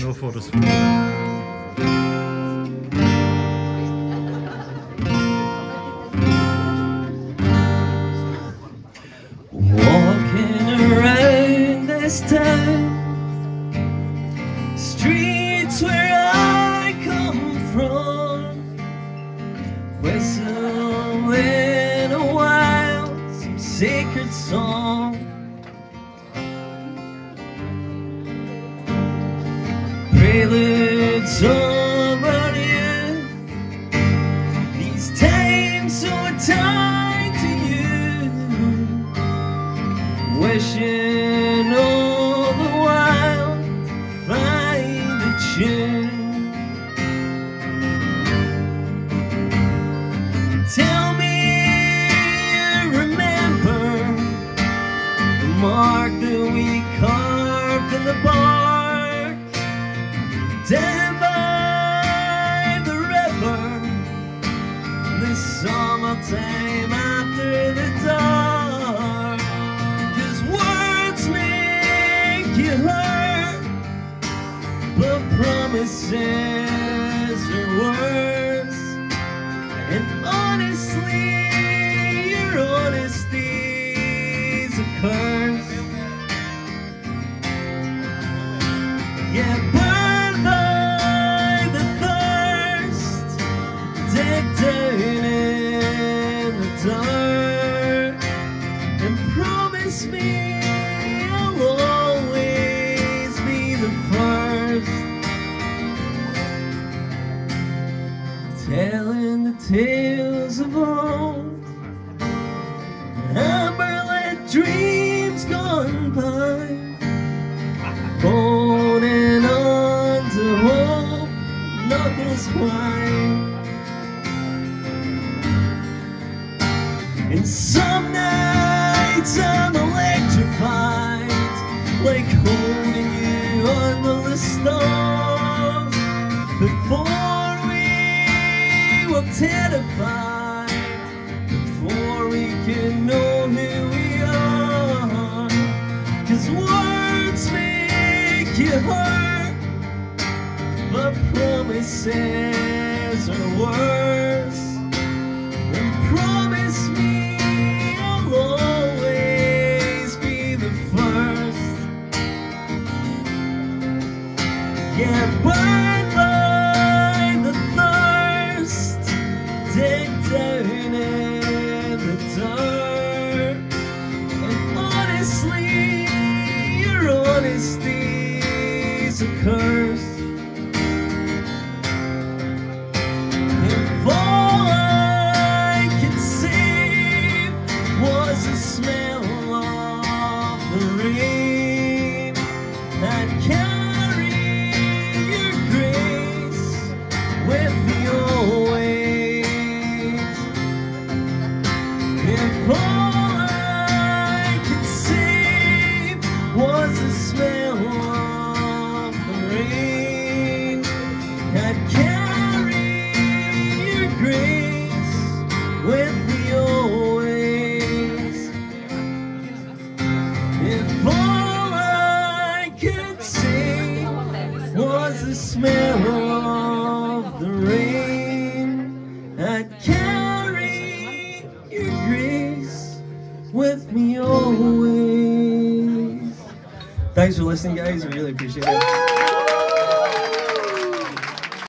No photos. Preludes down by the river this summertime after the dark. Cause words make you hurt, but promises are worse. And honestly, your honesty's a curse. Telling the tales of old, amber-lit dreams gone by holding on to hope, knuckles white. And some nights I'm electrified, like holding you under the stars. Before we were terrified, before we could know who we are. Cause words make you hurt, but promises are worse. And all I could see was the smell of the rain, I'd carry your grace with me always. Thanks for listening, guys. I really appreciate it.